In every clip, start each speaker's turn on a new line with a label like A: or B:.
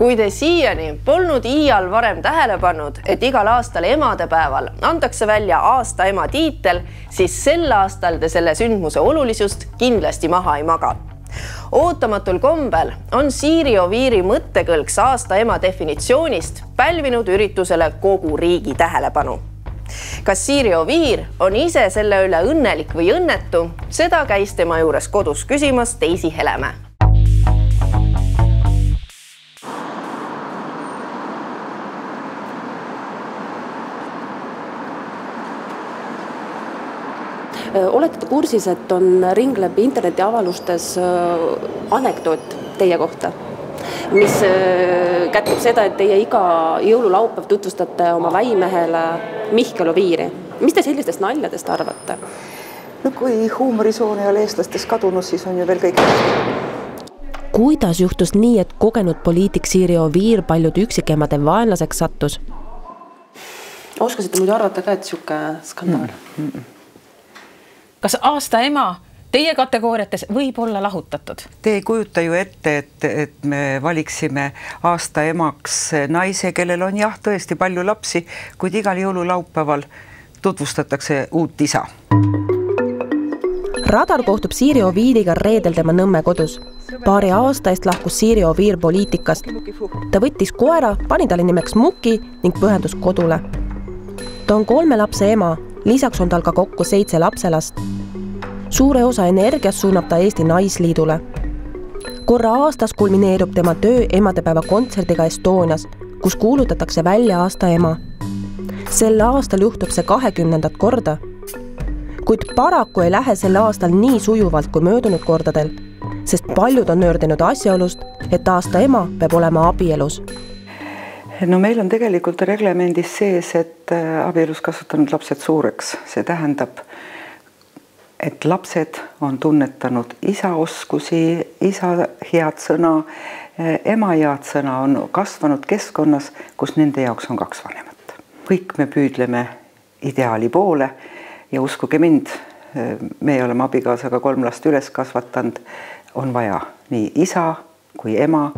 A: kui te siiani polnud iial varem tähele pannud, et igal aastal emadepäeval antakse välja aasta ema tiitel, siis sel aastal te selle sündmuse olulisust kindlasti maha ei maga ootamatul kombel on Siiri Oviiri mõttekõlks aasta ema definitsioonist pälvinud üritusele kogu riigi tähelepanu. kas Siiri Oviir on ise selle üle õnnelik või õnnetu, seda käis tema juures kodus küsimas Daisy Heleme
B: olete te kursis, et on, ringleb internetiavalustes anekdoot teie kohta? mis kätkeb seda, et teie iga jõululaupäev tutvustate oma väimehele Mihkel Oviiri. mis te sellistest naljadest arvate?
C: no kui huumorisoon ei ole eestlastes kadunud, siis on ju veel kõik
B: kuidas juhtus nii, et kogenud poliitik Siiri Oviir paljude üksikemade vaenlaseks sattus? oskasite muidu arvata ka, et niisugune skandaal mm? -mm
D: kas aasta ema teie kategooriates võib olla lahutatud?
C: Te ei kujuta ju ette, et, et me valiksime aasta emaks naise, kellel on jah, tõesti palju lapsi, kuid igal jõululaupäeval tutvustatakse uut isa.
B: radar kohtub Siiri Oviiriga reedel tema Nõmme kodus. paari aasta eest lahkus Siiri Oviir poliitikast. ta võttis koera, pani talle nimeks Muki ning pühendus kodule. ta on kolme lapse ema lisaks on tal ka kokku seitse lapselast. suure osa energiast suunab ta Eesti Naisliidule. korra aastas kulmineerub tema töö emadepäeva kontserdiga Estonias, kus kuulutatakse välja aasta ema. sel aastal juhtub see kahekümnendat korda. kuid paraku ei lähe sel aastal nii sujuvalt kui möödunud kordadel, sest paljud on nördinud asjaolust, et aasta ema peab olema abielus
C: no meil on tegelikult reglemendis sees, et äh, abielus kasvatanud lapsed suureks, see tähendab, et lapsed on tunnetanud isa oskusi, isa head sõna, äh, ema head sõna, on kasvanud keskkonnas, kus nende jaoks on kaks vanemat. kõik me püüdleme ideaali poole ja uskuge mind, äh, me oleme abikaasaga kolm last üles kasvatanud, on vaja nii isa kui ema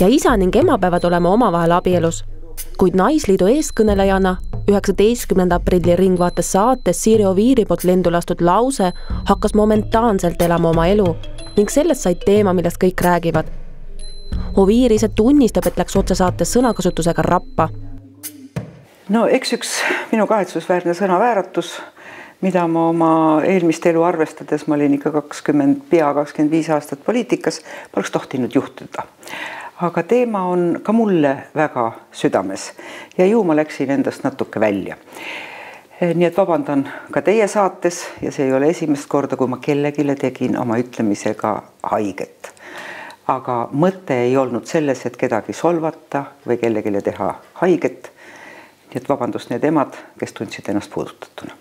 B: ja isa ning ema peavad olema omavahel abielus. kuid Naisliidu eeskõnelejana üheksateistkümnenda aprilli Ringvaates saates Siiri Oviiri poolt lendu lastud lause hakkas momentaanselt elama oma elu ning sellest sai teema, millest kõik räägivad. Oviir ise tunnistab, et läks otsesaates sõnakasutusega rappa.
C: no eks üks minu kahetsusväärne sõnavääratus mida ma oma eelmist elu arvestades, ma olin ikka kakskümmend, pea kakskümmend viis aastat poliitikas, poleks tohtinud juhtuda aga teema on ka mulle väga südames ja ju ma läksin endast natuke välja. nii et vabandan ka teie saates ja see ei ole esimest korda, kui ma kellelegi tegin oma ütlemisega haiget. aga mõte ei olnud selles, et kedagi solvata või kellelegi teha haiget. nii et vabandust need emad, kes tundsid ennast puudutatuna.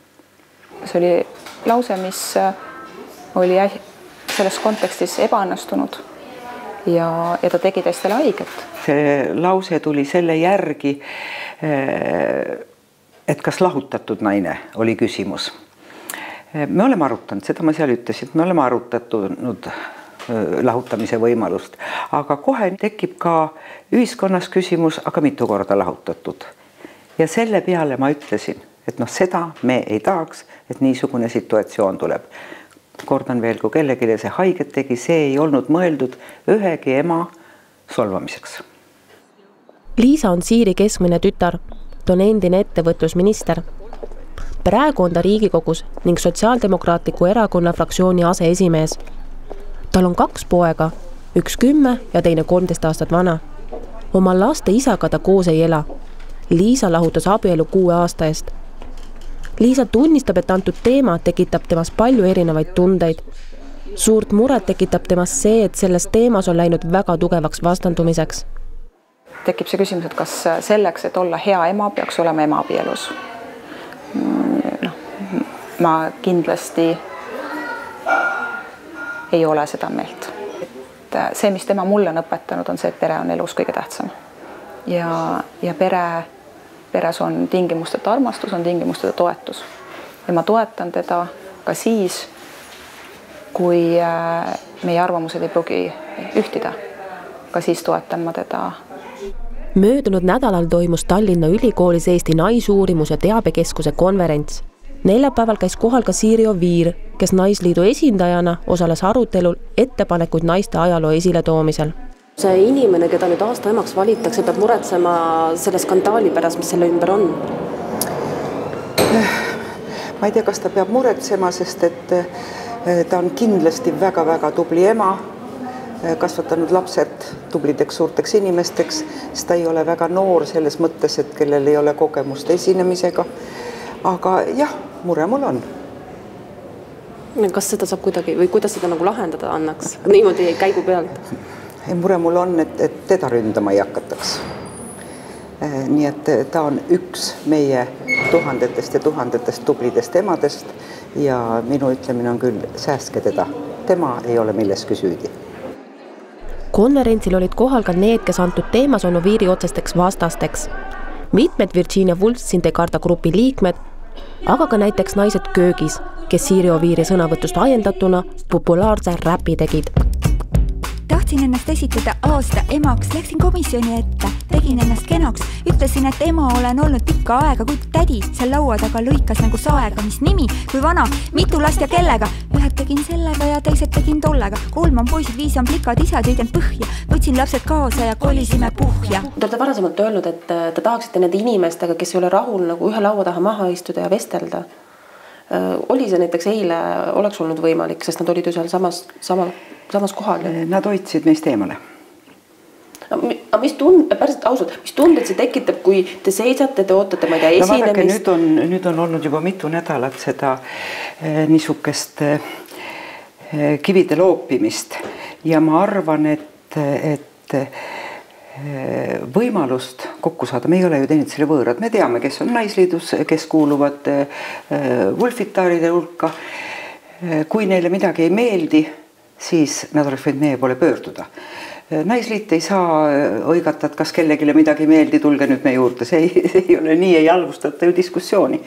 E: see oli lause, mis oli selles kontekstis ebaõnnestunud ja, ja ta tegi teistele haiget.
C: see lause tuli selle järgi, eh, et kas lahutatud naine oli küsimus. Eh, me oleme arutanud, seda ma seal ütlesin, me oleme arutanud eh, lahutamise võimalust, aga kohe tekib ka ühiskonnas küsimus, aga mitu korda lahutatud. ja selle peale ma ütlesin, et noh, seda me ei tahaks, et niisugune situatsioon tuleb kordan veel, kui kellelegi see haiget tegi, see ei olnud mõeldud ühegi ema solvamiseks.
B: Liisa on Siiri keskmine tütar, ta on endine ettevõtlusminister. praegu on ta Riigikogus ning Sotsiaaldemokraatliku Erakonna fraktsiooni aseesimees. tal on kaks poega, üks kümme ja teine kolmteist aastat vana. oma laste isaga ta koos ei ela. Liisa lahutas abielu kuue aasta eest Liisa tunnistab, et antud teema tekitab temas palju erinevaid tundeid. suurt muret tekitab temas see, et selles teemas on läinud väga tugevaks vastandumiseks.
E: tekib see küsimus, et kas selleks, et olla hea ema, peaks olema ema abielus. noh, ma kindlasti ei ole seda meelt. et see, mis tema mulle on õpetanud, on see, et pere on elus kõige tähtsam. ja, ja pere peres on tingimusteta armastus, on tingimusteta toetus. ja ma toetan teda ka siis, kui äh, meie arvamused ei pruugi ühtida. ka siis toetan ma teda
B: möödunud nädalal toimus Tallinna Ülikoolis Eesti Naisuurimuse Teabekeskuse konverents. neljapäeval käis kohal ka Siiri Oviir, kes Naisliidu esindajana osales arutelul ettepanekuid naiste ajaloo esiletoomisel
F: see inimene, keda nüüd aasta emaks valitakse, peab muretsema selle skandaali pärast, mis selle ümber on?
C: ma ei tea, kas ta peab muretsema, sest et eh, ta on kindlasti väga-väga tubli ema, eh, kasvatanud lapsed tublideks suurteks inimesteks, sest ta ei ole väga noor selles mõttes, et kellel ei ole kogemust esinemisega. aga jah, mure mul on
F: kas seda saab kuidagi või kuidas seda nagu lahendada annaks niimoodi käigu pealt?
C: Mure mul on, et, et teda ründama ei hakataks. Eh, nii et eh, ta on üks meie tuhandetest ja tuhandetest tublidest emadest ja minu ütlemine on küll, säästke teda, tema ei ole milleski süüdi
B: konverentsil olid kohal ka need, kes antud teemas on Oviiri otsesteks vastasteks. mitmed Virginia Woolf Sindegarda grupi liikmed, aga ka näiteks Naised köögis, kes Siiri Oviiri sõnavõtust ajendatuna populaarse räpi tegid
G: tahtsin ennast esitada aasta emaks, läksin komisjoni ette, tegin ennast kenaks, ütlesin, et ema olen olnud pikka aega, kuid tädi. Seal laua taga lõikas nagu saega, mis nimi, kui vana, mitu last ja kellega. ühed tegin sellega ja teised tegin tollega, kolm on poisid, viis on plikad, isad jõid end põhja, võtsin lapsed kaasa ja kolisime puhja.
F: Te olete varasemalt öelnud, et te tahaksite nende inimestega, kes ei ole rahul, nagu ühe laua taha maha istuda ja vestelda. Oli see näiteks eile, oleks olnud võimalik, sest nad olid ju sealsamas, samal samas kohal.
C: Nad hoidsid meist eemale
F: aga mis tund-, päriselt ausalt, mis tundeid see tekitab, kui te seisate, te ootate, ma ei tea, esinemist no,?
C: nüüd on, nüüd on olnud juba mitu nädalat seda eh, niisugust eh, kivide loopimist ja ma arvan, et, et eh, võimalust kokku saada, me ei ole ju teineteisele võõrad, me teame, kes on Naisliidus, kes kuuluvad eh, Wolfitaaride hulka. Eh, kui neile midagi ei meeldi siis nad oleks võinud meie poole pöörduda. naisliit ei saa hõigata, et kas kellelegi midagi ei meeldi, tulge nüüd meie juurde, see ei, see ei ole nii, ei halvustata ju diskussiooni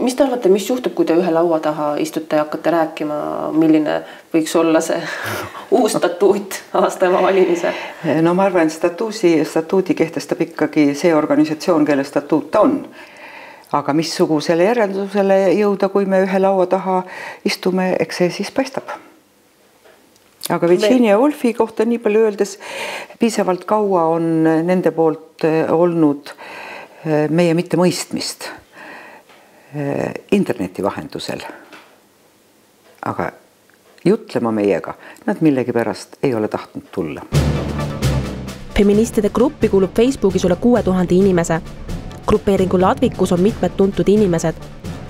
F: mis te arvate, mis juhtub, kui te ühe laua taha istute ja hakkate rääkima, milline võiks olla see uus statuut aasta ema valimisel?
C: no ma arvan, et statuusi, statuudi kehtestab ikkagi see organisatsioon, kelle statuut ta on. aga missugusele järeldusele jõuda, kui me ühe laua taha istume, eks see siis paistab aga Virginia Woolfi kohta nii palju öeldes, piisavalt kaua on nende poolt eh, olnud eh, meie mittemõistmist eh, interneti vahendusel. aga jutlema meiega nad millegipärast ei ole tahtnud tulla.
B: feministide gruppi kuulub Facebookis üle kuue tuhande inimese. grupeeringu ladvikus on mitmed tuntud inimesed,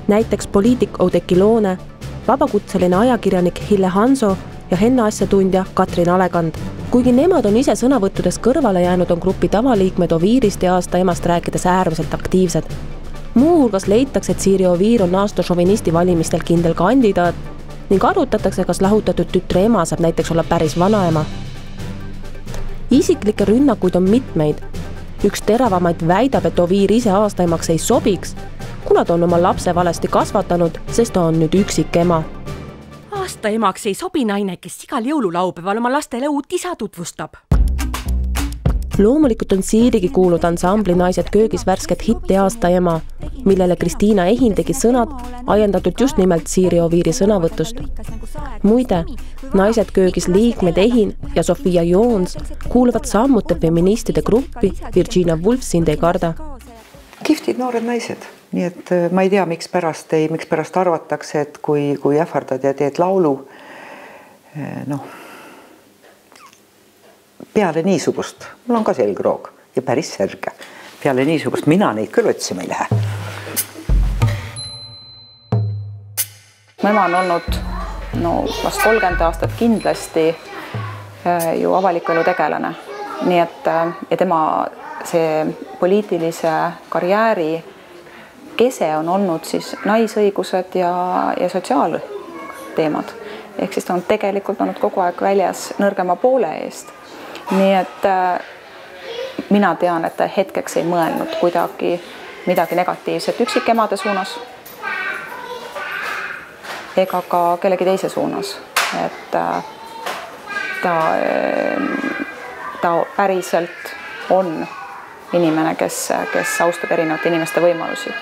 B: näiteks poliitik Oudekki Loone, vabakutseline ajakirjanik Hille Hanso ja henna asjatundja Katrin Alekand. kuigi nemad on ise sõnavõttudes kõrvale jäänud, on grupi tavaliikmed Oviirist ja aasta emast rääkides äärmiselt aktiivsed. muuhulgas leitakse, et Siiri Oviir on aasta šovinisti valimistel kindel kandidaat ning arutatakse, kas lahutatud tütre ema saab näiteks olla päris vanaema. isiklikke rünnakuid on mitmeid. üks teravamaid väidab, et Oviir ise aastaemaks ei sobiks, kuna ta on oma lapse valesti kasvatanud, sest ta on nüüd üksik ema
H: aasta emaks ei sobi naine, kes igal jõululaupäeval oma lastele uut isa tutvustab.
B: loomulikult on Siirigi kuulnud ansambli Naised köögis värsket hitti Aasta ema, millele Kristiina Ehin tegi sõnad ajendatud just nimelt Siiri Oviiri sõnavõtust. muide, Naised köögis liikmed Ehin ja Sofia Joons kuuluvad samuti feministide gruppi Virginia Woolf sind ei karda.
C: kihvtid noored naised nii et äh, ma ei tea, mikspärast ei, mikspärast arvatakse, et kui, kui ähvardad ja teed laulu, äh, noh, peale niisugust, mul on ka selgroog ja päris särge, peale niisugust mina neid küll otsima ei lähe.
E: mu ema on olnud no vast kolmkümmend aastat kindlasti äh, ju avaliku elu tegelane, nii et ja tema see poliitilise karjääri kese on olnud siis naisõigused ja, ja sotsiaalteemad. ehk siis ta on tegelikult olnud kogu aeg väljas nõrgema poole eest. nii et äh, mina tean, et ta hetkeks ei mõelnud kuidagi midagi negatiivset üksikemade suunas ega ka kellegi teise suunas, et äh, ta, äh, ta päriselt on inimene, kes, kes austab erinevate inimeste võimalusi